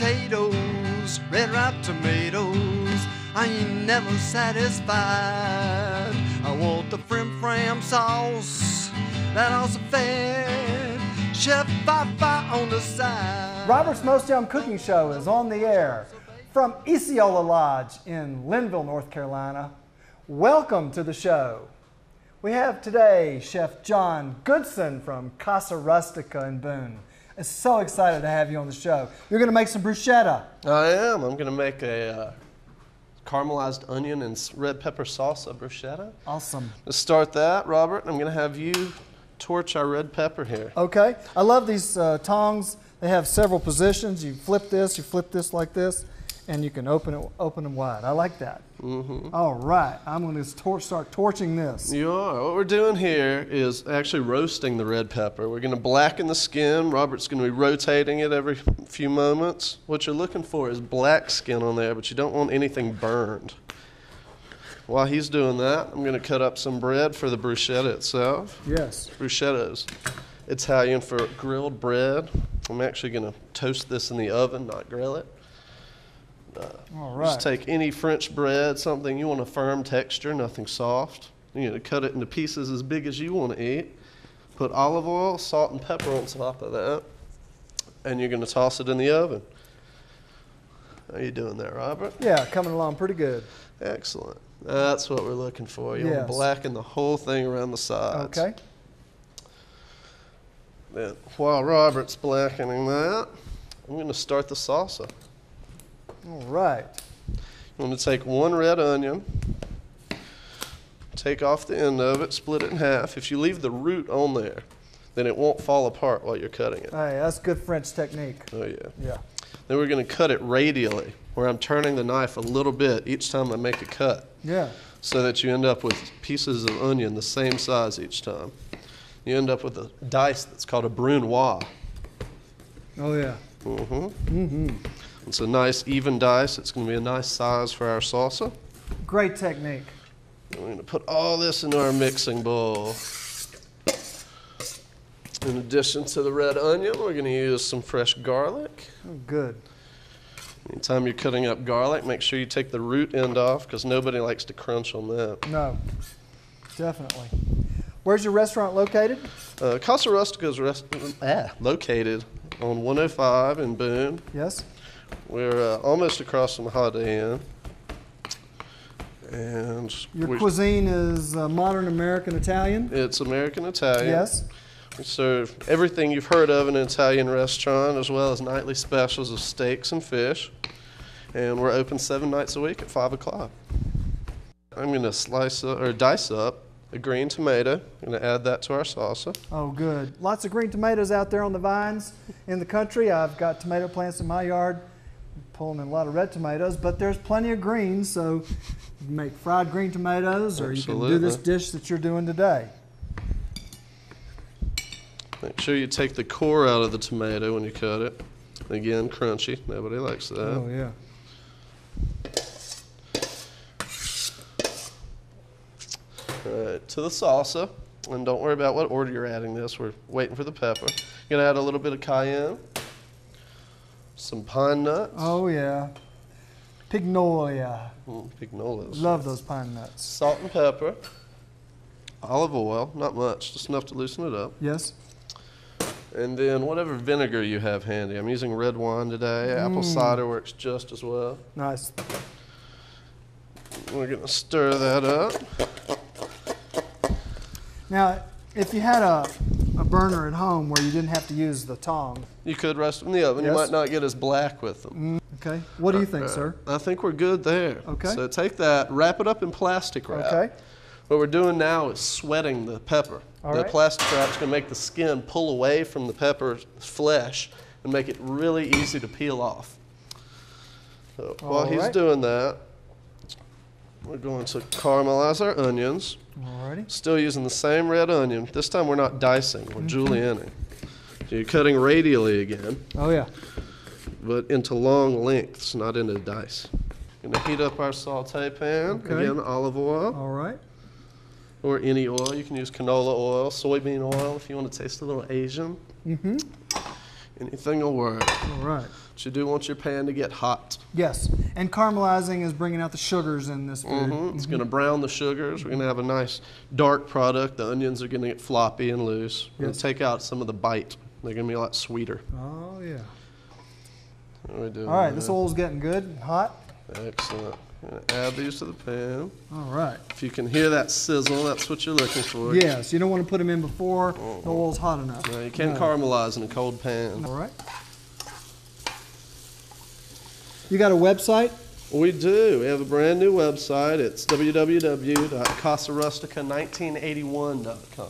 potatoes, red ripe tomatoes. I ain't never satisfied. I want the frim fram sauce that also fed Chef Fifi on the side. Robert's Mostyum Cooking Show is on the air from Eseeola Lodge in Linville, North Carolina. Welcome to the show. We have today Chef John Goodson from Casa Rustica in Boone. I'm so excited to have you on the show. You're going to make some bruschetta. I am. I'm going to make a uh, caramelized onion and red pepper salsa bruschetta. Awesome. Let's start that, Robert, I'm going to have you torch our red pepper here. Okay. I love these uh, tongs. They have several positions. You flip this, you flip this like this, and you can open it, open them wide. I like that. Mm-hmm. All right. I'm going to tor- start torching this. You are. What we're doing here is actually roasting the red pepper. We're going to blacken the skin. Robert's going to be rotating it every few moments. What you're looking for is black skin on there, but you don't want anything burned. While he's doing that, I'm going to cut up some bread for the bruschetta itself. Yes. Bruschetta is Italian for grilled bread. I'm actually going to toast this in the oven, not grill it. Uh, All right. Just take any French bread, something you want a firm texture, nothing soft. You're going to cut it into pieces as big as you want to eat. Put olive oil, salt, and pepper on top of that. And you're going to toss it in the oven. How you doing there, Robert? Yeah, coming along pretty good. Excellent. That's what we're looking for. You want Yes. to blacken the whole thing around the sides. Okay. Then while Robert's blackening that, I'm going to start the salsa. All right. I'm going to take one red onion, take off the end of it, split it in half. If you leave the root on there, then it won't fall apart while you're cutting it. Hey, that's good French technique. Oh, yeah. Yeah. Then we're going to cut it radially, where I'm turning the knife a little bit each time I make a cut, Yeah. so that you end up with pieces of onion the same size each time. You end up with a dice that's called a brunoise. Oh, yeah. Mm-hmm. Mm-hmm. It's a nice even dice. It's going to be a nice size for our salsa. Great technique. We're going to put all this into our mixing bowl. In addition to the red onion, we're going to use some fresh garlic. Oh, good. Anytime you're cutting up garlic, make sure you take the root end off because nobody likes to crunch on that. No. Definitely. Where's your restaurant located? Uh, Casa Rustica is rest- ah, located on 105 in Boone. Yes. We're uh, almost across from Holiday Inn. And Your we- cuisine is uh, modern American Italian? it's American Italian. Yes. We serve everything you've heard of in an Italian restaurant, as well as nightly specials of steaks and fish. And we're open seven nights a week at 5 o'clock. I'm going to slice up, or dice up a green tomato. I'm going to add that to our salsa. Oh, good. Lots of green tomatoes out there on the vines in the country. I've got tomato plants in my yard. Pulling in a lot of red tomatoes, but there's plenty of greens, so you can make fried green tomatoes, or you can do this dish that you're doing today. Make sure you take the core out of the tomato when you cut it. Again, crunchy. Nobody likes that. Oh yeah. All right, to the salsa. And don't worry about what order you're adding this. We're waiting for the pepper. You're going to add a little bit of cayenne, some pine nuts. Oh yeah. Pignolia. Mm, pignolas. Love those pine nuts. Salt and pepper. Olive oil, not much, just enough to loosen it up. Yes. And then whatever vinegar you have handy. I'm using red wine today. Apple cider works just as well. Nice. We're going to stir that up. Now, if you had a, a burner at home where you didn't have to use the tong, You could rest them in the oven. You might not get as black with them. okay, what do you think, Uh, sir? I think we're good there. Okay. So take that, wrap it up in plastic wrap. Okay. What we're doing now is sweating the pepper. All the right. plastic wrap's going to make the skin pull away from the pepper's flesh and make it really easy to peel off. So while All he's doing that, we're going to caramelize our onions. Alrighty. Still using the same red onion. This time we're not dicing, Mm-hmm. we're julienning. So you're cutting radially again, Oh yeah. but into long lengths, not into dice. Gonna heat up our saute pan. Okay. Again, olive oil All right. or any oil. You can use canola oil, soybean oil if you want to taste a little Asian. Mm-hmm. Anything will work. All right. But you do want your pan to get hot. Yes. And caramelizing is bringing out the sugars in this food. hmm It's going to brown the sugars. We're going to have a nice dark product. The onions are going to get floppy and loose. We're going to take out some of the bite. They're going to be a lot sweeter. Oh, yeah. What are we doing All right, this there? oil's getting good, and hot. Excellent. I'm going to add these to the pan. All right. If you can hear that sizzle, that's what you're looking for. Yes, you don't want to put them in before the oil's hot enough. No, you can't No. caramelize in a cold pan. All right. You got a website? We do. We have a brand new website. It's www.casarustica1981.com.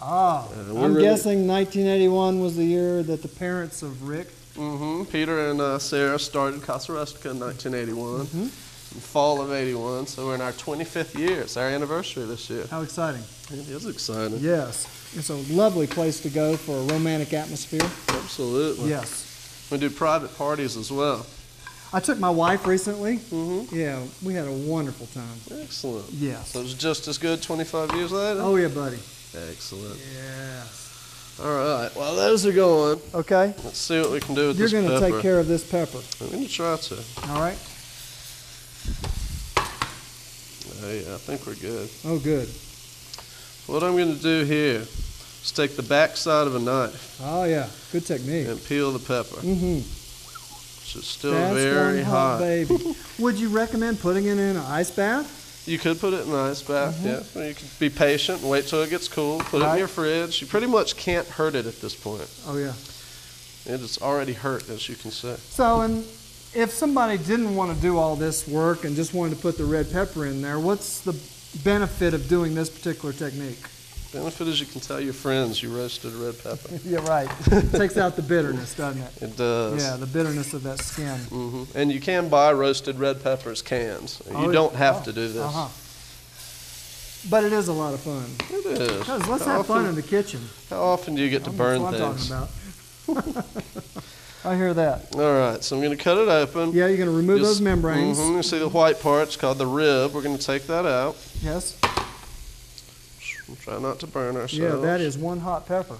Ah, Uh, I'm really- guessing 1981 was the year that the parents of Rick. hmm Peter and uh, Sarah started Casa Rustica in 1981, Mm-hmm. in fall of 81. So we're in our 25th year. It's our anniversary this year. How exciting! It is exciting. Yes, it's a lovely place to go for a romantic atmosphere. Absolutely. Yes, We do private parties as well. I took my wife recently. hmm Yeah, we had a wonderful time. Excellent. Yes. So it's just as good 25 years later? Oh yeah, buddy. Excellent. Yes. All right. While those are going, Okay, let's see what we can do with this. you're this going to pepper. take care of this pepper. I'm going to try to. All right. Oh, yeah, I think we're good. Oh, good. What I'm going to do here is take the back side of a knife Oh yeah, good technique. and peel the pepper, Mm-hmm. Is still That's very one hot hot. baby. Would you recommend putting it in an ice bath? You could put it in an ice bath, yeah. Or you could be patient and wait till it gets cool. Put it in Mm-hmm. Your fridge. You pretty much can't hurt it at this point. Oh yeah. It is already hurt, as you can see. So, and if somebody didn't want to do all this work and just wanted to put the red pepper in there, what's the benefit of doing this particular technique? Benefit is you can tell your friends you roasted a red pepper. yeah, right. It Takes out the bitterness, doesn't it? It does. Yeah, the bitterness of that skin. hmm And you can buy roasted red peppers cans. You Oh, yeah. don't have Oh, to do this. Uh-huh. But it is a lot of fun. It is. Because let's how have fun often, in the kitchen. How often do you get to That's burn what I'm things? talking about. I hear that. All right, so I'm going to cut it open. Yeah, you're going to remove You'll those membranes. mhm, You see the white part? It's called the rib. We're going to take that out. Yes. We'll try not to burn ourselves. Yeah, that is one hot pepper.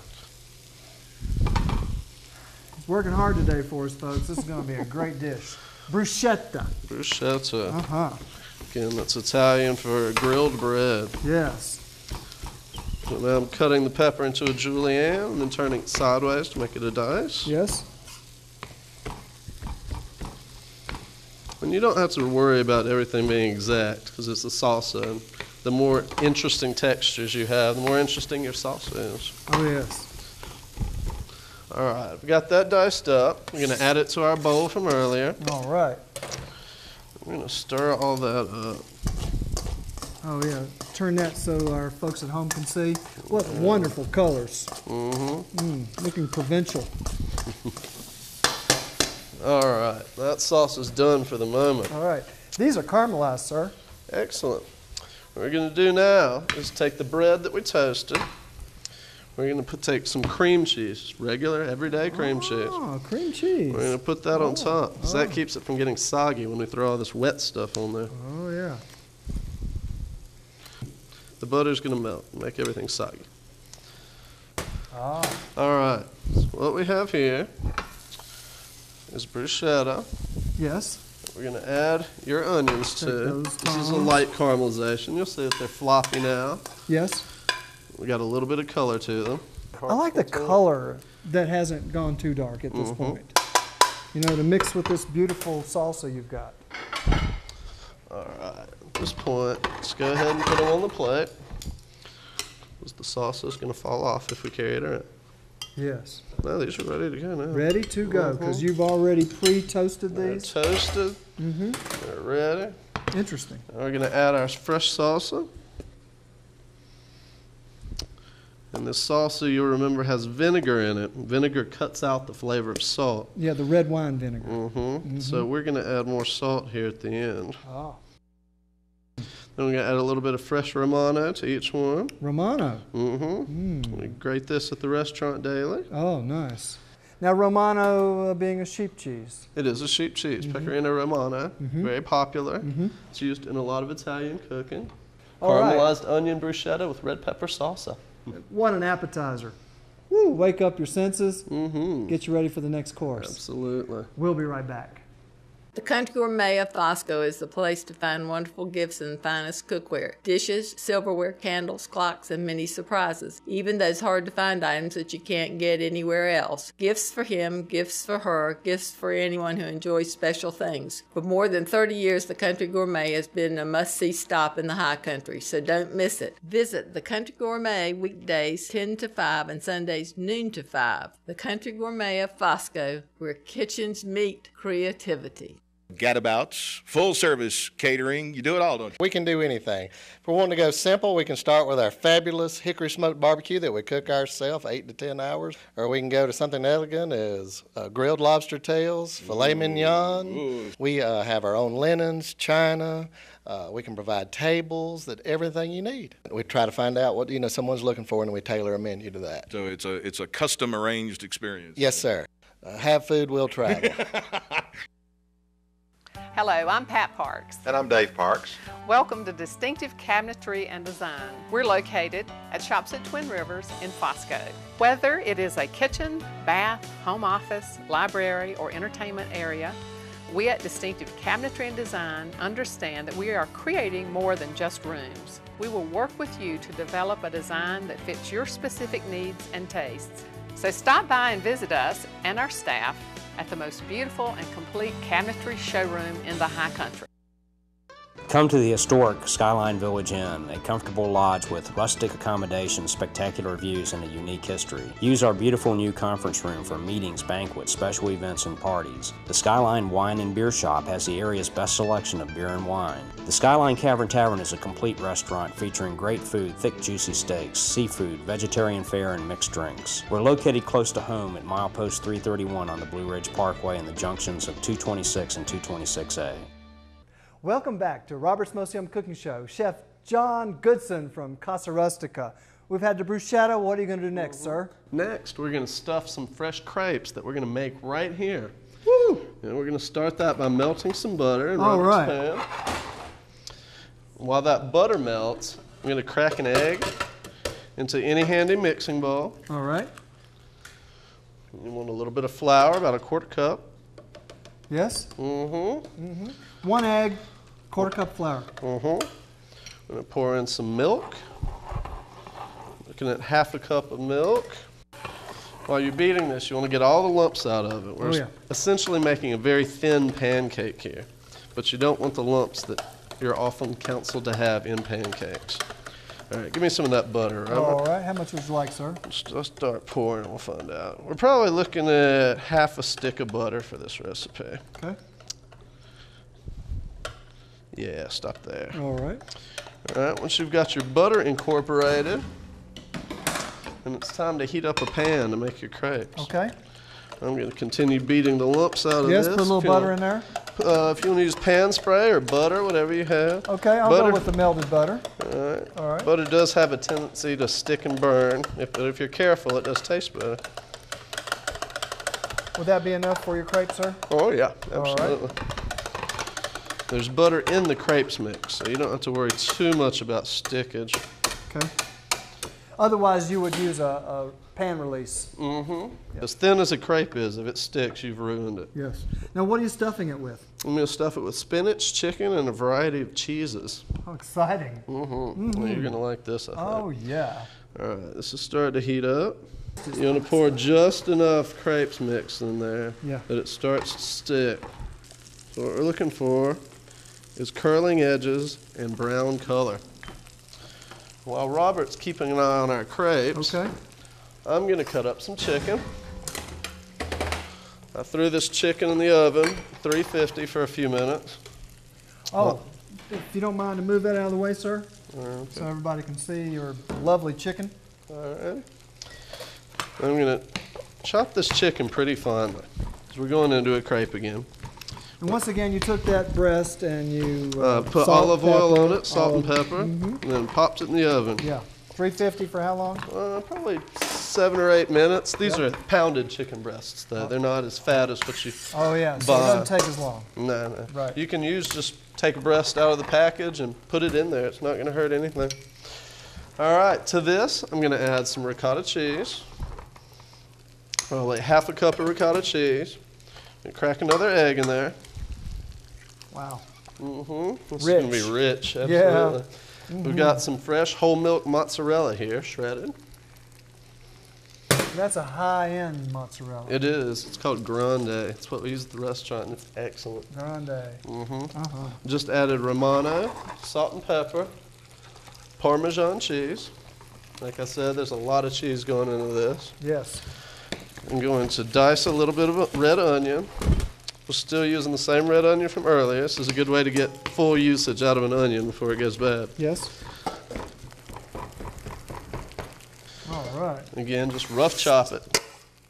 He's working hard today for us, folks. This is going to be a great dish. Bruschetta. bruschetta. Uh huh. Again, that's Italian for grilled bread. Yes. So now I'm cutting the pepper into a julienne and then turning it sideways to make it a dice. Yes. And you don't have to worry about everything being exact because it's a salsa. The more interesting textures you have, the more interesting your sauce is. Oh, yes. All right, we got that diced up. We're going to add it to our bowl from earlier. All right. We're going to stir all that up. Oh, yeah. Turn that so our folks at home can see. What wonderful colors. Mm-hmm. Mm, looking provincial. All right, that sauce is done for the moment. All right. These are caramelized, sir. Excellent. What we're going to do now is take the bread that we toasted. We're going to put, take some cream cheese, regular, everyday cream cheese. Oh, cream cheese. We're going to put that Oh, on top. So that keeps it from getting soggy when we throw all this wet stuff on there. Oh, yeah. The butter's going to melt, and make everything soggy. Ah, All right, so what we have here is bruschetta. yes. We're going to add your onions Take to. This is a light caramelization. You'll see that they're floppy now. Yes. We got a little bit of color to them. I like the color that hasn't gone too dark at this Mhm. point. You know, to mix with this beautiful salsa you've got. All right, at this point, let's go ahead and put them on the plate. Because the salsa is going to fall off if we carry it around. Yes. No, these are ready to go now. Ready to go because Mhm. you've already pre-toasted They're these. toasted. Mm-hmm. They're ready. Interesting. Now we're going to add our fresh salsa. And this salsa, you'll remember, has vinegar in it. Vinegar cuts out the flavor of salt. Yeah, the red wine vinegar. Mm-hmm. So we're going to add more salt here at the end. Ah. Then we're going to add a little bit of fresh Romano to each one. Romano. Mm-hmm. Mm. We grate this at the restaurant daily. Oh, nice. Now, Romano uh, being a sheep cheese. It is a sheep cheese, Pecorino Romano, mm -hmm. very popular. Mm-hmm. It's used in a lot of Italian cooking. All right. Caramelized onion bruschetta with red pepper salsa. What an appetizer. woo, wake up your senses, Mm-hmm. get you ready for the next course. Absolutely. We'll be right back. The Country Gourmet of Foscoe is the place to find wonderful gifts and finest cookware, dishes, silverware, candles, clocks, and many surprises. Even those hard to find items that you can't get anywhere else. Gifts for him, gifts for her, gifts for anyone who enjoys special things. For more than 30 years, the Country Gourmet has been a must see stop in the high country, so don't miss it. Visit the Country Gourmet weekdays 10 to 5 and Sundays noon to 5. The Country Gourmet of Foscoe, where kitchens meet creativity. gadabouts, full service catering. You do it all, don't you? We can do anything. If we want to go simple, we can start with our fabulous hickory smoked barbecue that we cook ourselves eight to ten hours, or we can go to something elegant as uh, grilled lobster tails, filet mignon. We uh, have our own linens, china. Uh, we can provide tables, that everything you need. We try to find out what you know someone's looking for, and we tailor a menu to that. So it's a it's a custom arranged experience. Yes, sir. Uh, have food, will travel. Hello, I'm Pat Parks. And I'm Dave Parks. Welcome to Distinctive Cabinetry and Design. We're located at Shops at Twin Rivers in Foscoe. Whether it is a kitchen, bath, home office, library, or entertainment area, we at Distinctive Cabinetry and Design understand that we are creating more than just rooms. We will work with you to develop a design that fits your specific needs and tastes. So stop by and visit us and our staff at the most beautiful and complete cabinetry showroom in the high country. Come to the historic Skyline Village Inn, a comfortable lodge with rustic accommodations, spectacular views, and a unique history. Use our beautiful new conference room for meetings, banquets, special events, and parties. The Skyline Wine and Beer Shop has the area's best selection of beer and wine. The Skyline Cavern Tavern is a complete restaurant featuring great food, thick, juicy steaks, seafood, vegetarian fare, and mixed drinks. We're located close to home at milepost 331 on the Blue Ridge Parkway in the junctions of 226 and 226A. Welcome back to Robert's Mostyum Cooking Show. Chef John Goodson from Casa Rustica. We've had the bruschetta. What are you going to do next, sir? Next, we're going to stuff some fresh crepes that we're going to make right here. Woo! And we're going to start that by melting some butter in All Robert's right. pan. While that butter melts, I'm going to crack an egg into any handy mixing bowl. All right. You want a little bit of flour, about a quarter cup. Yes. Mm-hmm. One egg, quarter cup flour. Mm-hmm. I'm going to pour in some milk. Looking at half a cup of milk. While you're beating this, you want to get all the lumps out of it. We're Oh, yeah. essentially making a very thin pancake here, but you don't want the lumps that you're often counseled to have in pancakes. All right, give me some of that butter. All right. How much would you like, sir? Let's let's start pouring and we'll find out. We're probably looking at half a stick of butter for this recipe. Okay. Yeah, stop there. All right. All right, once you've got your butter incorporated, and it's time to heat up a pan to make your crepes. Okay. I'm going to continue beating the lumps out of Yes, this. put a little butter in there. Uh, if you want to use pan spray or butter, whatever you have. Okay, I'll butter, go with the melted butter. All right. All right. Butter does have a tendency to stick and burn, if, but if you're careful, it does taste better. Would that be enough for your crepe, sir? Oh yeah, absolutely. There's butter in the crepes mix, so you don't have to worry too much about stickage. Okay. Otherwise, you would use a, a pan release. Mm-hmm. As thin as a crepe is, if it sticks, you've ruined it. Yes. Now, what are you stuffing it with? I'm gonna stuff it with spinach, chicken, and a variety of cheeses. How exciting. Mm-hmm. You're gonna like this, I think. Oh, yeah. All right, this is starting to heat up. You want to pour just enough crepes mix in there Yeah. that it starts to stick. So what we're looking for is curling edges and brown color. While Robert's keeping an eye on our crepes, Okay. I'm going to cut up some chicken. I threw this chicken in the oven, 350 for a few minutes. Oh, if you don't mind to move that out of the way, sir, so everybody can see your lovely chicken. All right. I'm going to chop this chicken pretty finely because we're going into a crepe again. And once again, you took that breast and you uh, Uh, put salt, olive oil pepper, on it, salt and olive- pepper, and then popped it in the oven. Yeah. 350 for how long? Uh, probably seven or eight minutes. These are pounded chicken breasts, though. They're not as fat as what you. Oh, yeah. So it Buy. doesn't take as long. No, no. Right. You can use just take a breast out of the package and put it in there. It's not going to hurt anything. All right. To this, I'm going to add some ricotta cheese. Like half a cup of ricotta cheese. And crack another egg in there. Wow. Mm-hmm. It's gonna be Rich. Absolutely. Yeah. We've got some fresh whole milk mozzarella here, shredded. That's a high-end mozzarella. It is. It's called grande. It's what we use at the restaurant, and it's excellent. Grande. Mm-hmm. Uh-huh. Just added Romano, salt and pepper, Parmesan cheese. Like I said, there's a lot of cheese going into this. Yes. I'm going to dice a little bit of a red onion. We're still using the same red onion from earlier. This is a good way to get full usage out of an onion before it goes bad. Yes. All right. Again, just rough chop it.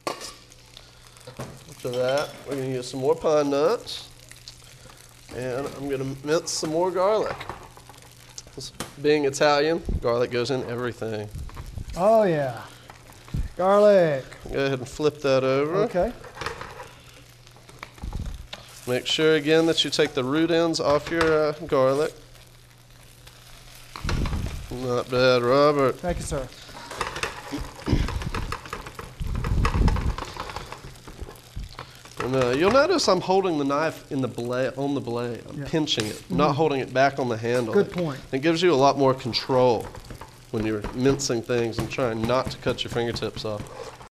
After that, we're going to use some more pine nuts. And I'm going to mince some more garlic. This- Being Italian, garlic goes in everything. Oh yeah. Garlic. Go ahead and flip that over. Okay. Make sure again that you take the root ends off your uh, garlic. Not bad, Robert. Thank you, sir. And, uh, you'll notice I'm holding the knife in the blade on the blade. I'm Yeah. pinching it, not holding it back on the handle. Good point. It gives you a lot more control when you're mincing things and trying not to cut your fingertips off.